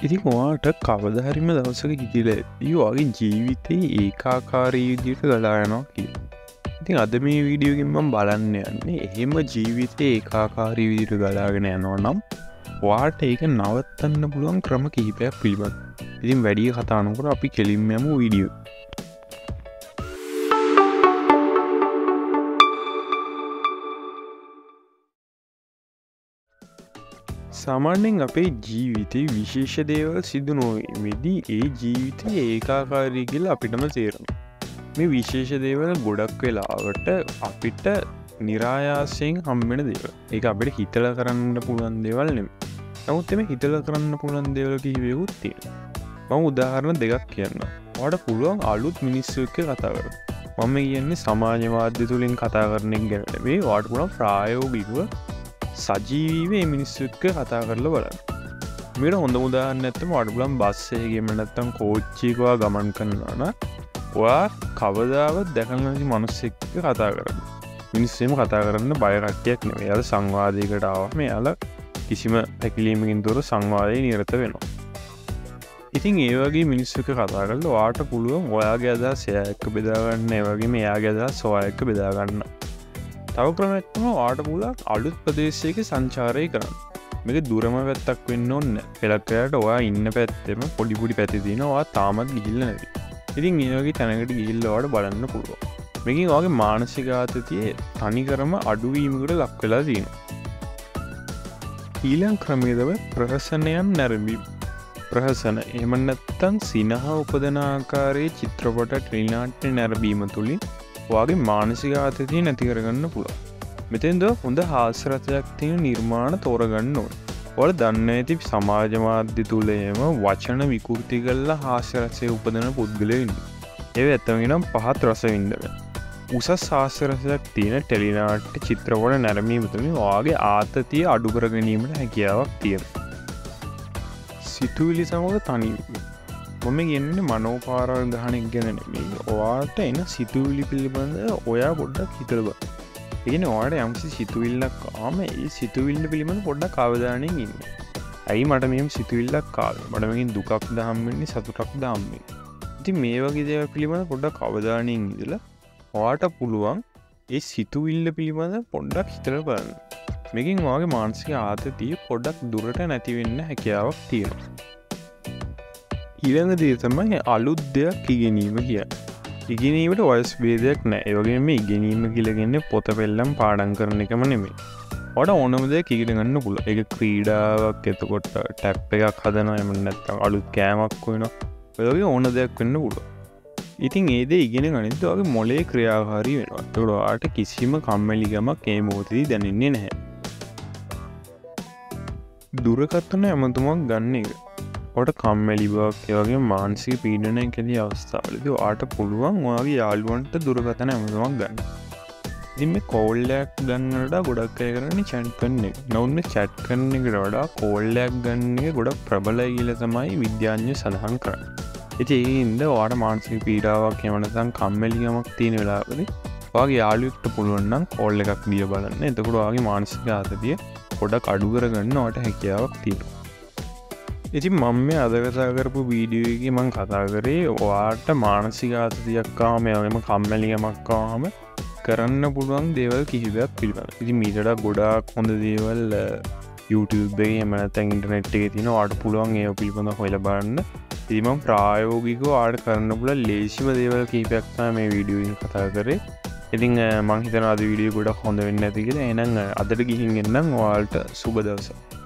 ඉතින් වාට කවදහරිම දවසක හිතිල ඒවාගේ ජීවිතයේ ඒකාකාරී විදිට ගලායනවා කිය ඉතින් අද මේ වීඩියෝගෙන්ම බලන්න යන්නේ එහෙම ජීවිතය ඒකාකාරී විදිට ගලාගෙන යනවා නම් වාට ඒක නවත්තන්න පුළුවන් ක්‍රම කිහිපයක් පිළිබඳ ඉතින් වැඩිය කතානකට අපි කෙලින්ම යම වීඩියෝ සාමාන්‍යෙන් අපේ ජීවිතය විශේෂ දේවල් සිදු නොවෙදී ඒ ජීවිතය ඒකාකාරී කියල අපිටම තේරන මේ විශේෂ දේවල් ගොඩක් වෙලාවට අපිට නිරායාසයෙන් හම්බෙන දේව ඒ අපිට හිතල කරන්න පුළුවන් දේවල් නෙම නමුත් එම හිතල කරන්න පුළන් දේවල් කිහිවයකුත් තියෙන මම උදාහරණ දෙකක් කියන්න වාට පුළුවන් අලුත් මිනිස්සු එක කතා කර මම කියන්නේ සමාජවාද්‍ය තුළින් කතා කරනෙක් ගැනවේ වාට පුළන් ප්‍රායෝගිකුව සජීවීවේ මිනිස්සුක්ක කතා කරල බලන්න. මට හොඳ මුදාන්න ඇත්තම අඩුලම් බස්සේගේම නැත්තම් කෝච්චිකවා ගමන් කරන්නන ඔයා කවදාවත් දැකල්නති මනුස්සෙක්ක කතා කරන්න. මිනිස්සේම කතා කරන්න බයකට්ටයක් නෙවේ යාද සංවාධයකට ආවම යාල කිසිම පැකිලීමකින් තුර සංවාධය නිරත වෙනවා. ඉතින් ඒවගේ මිනිස්සුක කතා කරල වාට පුළුවන් ඔයාගේ අදා සයක්ක බෙදාගන්න ඒවගේ මෙයා ගැදා සොයක්ක බෙදාගන්න තව ක්‍රමැත්ම වාට පුලක් අලුත් ප්‍රදේශයක සංචාරය කරන්න. මේක දුරම පැත්තක් වෙන්න ඔන්න පෙලක්කයට ඔයා ඉන්න පැත්තෙම පොඩිපුඩි පැතිදිනවා තාමත් ගිල්ල නැති. ඉතින් ඒවගේ තැනකට ගිල්ලවාට බලන්න පුළුව මේකින් වගේ මානසිකාතතිය තනිකරම අඩුවීමකට ලක් වෙලා තියෙන ඊලන් ක්‍රමේදව ප්‍රහසනයන් නැරඹීම. ප්‍රහසන එමනත්තන් සිනහ උපදනාකාරයේ චිත්‍රපට ට්‍රීනාට්‍ය නැරබීම තුළින් වගේ මානසික ආතතිය නැතිකරගන්න පුළුව මෙතෙන්ද හොඳ හාස්රතයක් තියෙන නිර්මාණ තෝරගන්න ඕන. ඔල දන්න ඇති සමාජමාධ්‍ය තුළේම වචන විකෘති කල්ලා හාස්‍යරසය උපදන පුද්ගලයන්න ඒ ඇත්තගෙනම් පහත් රසවින්දව උසස් ශාස්තරසයක් තියෙන ටෙලිනාට්ට චිත්‍රවල නැරමීමතුමින් වාගේ ආතතිය අඩු කරගැනීමට හැකියාවක් තියෙන සිතුවිලි සමඟ තනිවීම මොම ගෙන්න්න මනෝපාරල් ගහනෙක් ගැනනෙමේ ඔවාට එන සිතුවිලි පිළිබඳ ඔයා පොඩ්ඩක් හිතරබ එගෙන වාට යම්සි සිතුවිල්ලක් ආම ඒ සිතුවිල්ල පිළිබඳ පොඩ්ඩක් කවදානයෙන් ඉන්න. ඇයි මට මෙම සිතුවිල්ලක් කාල මටමකින් දුකක් දහම්වෙන්නේ සතුටක් දම්න්නේ ඉති මේ වගේ දේව පිළිබඳ පොඩ්ඩක් කවදානයෙන් ඉදල වාට පුළුවන් ඒ සිතුවිල්ල පිළිබඳ පොඩ්ඩක් හිතර බලන්න. මේකින් වගේ මාන්සික ආතතිය පොඩ්ඩක් දුරට නැතිවෙන්න හැකියාවක් තියෙනවා. ඊළඟ දේ තමයි අලුත් දෙයක් ඉගෙනීම කිය ඉගෙනීමට වයස් වේදයක් නෑ. ඒවගේම ඉගෙනීම කියලගන්න පොත පෙල්ලම් පාඩන් කරන එකම නෙමේ ඔට ඕනමද කිට ගන්න පුල එක ක්‍රීඩාවක්. එතකොට ටැප් එකක් හදන එම නැත්තම් අලුත් කෑමක් වෙන ඔයගේ ඕන දෙයක් වෙන්න පුල ඉතින් ඒද ඉගෙන ගනිතවගේ මොලේ ක්‍රියාහාරී වෙනවා. තුරවාට කිසිම කම්මැලිගමක් ඒ මෝතදී දැනෙන්නේ නැහැ. දුරකත්වන ඇමතුමක් ගන්න එක. ඔට කම්මැලිබක් වගේ මාන්සික පීඩනය කෙලි අවස්ථාවලද ආට පුළුවන් වගේ යාල්ුවන්ට දුරගතන ඇමතුමක් ගන්න. ඉම කෝල්ලයක් ගන්නට ගොඩක් අය කරන්නේ චැට් කන්නේ නොවන්න චැට් කරන එකට වඩා කෝල්ලයක් ගන්නේ ගොඩක් ප්‍රබල කියල තමයි විද්‍යාඥ සඳහන් කරන්න. එති ඒන්ද වාට මාන්සික පීඩාවක් එමනතන් කම්මැලිගමක් තියෙන වෙලාපද වගේ යාලුක්ට පුළුවන්නම් කෝල්ල එකක් දිය බලන්න. එතකොට වගේ මානසික ආතතිය ගොඩක් අඩුකරගන්න වට හැකියාවක් තියෙනවා. ඉතින් මං මේ අදකතා කරපු වීඩියෝගේ මං කතා කරේ ඔයාට මානසිකාතතියක්කාම එම කම්මැලියමක්කාම කරන්න පුළුවන් දේවල් කිහිපයක් පිළිබඳ ඉති මීටට ගොඩාක් හොඳ දේවල් YouTubeේ එමනතැන් ඉන්ටනෙට් එක තින අට පුළුවන් ඒ පිළිබඳ හොල බන්න ඉතිමම් ප්‍රායෝගික ආඩ කරන්න පුල ලේසිම දේවල් කීපයක්තා මේ වීඩියෝින් කතා කරේ. ඉතින් මංහිතන අද වීඩිය ගොඩක් හොඳ වෙන්න ඇතිකෙන එනං අදට ගිහින් එන්නම් වාල්ට සුබදවස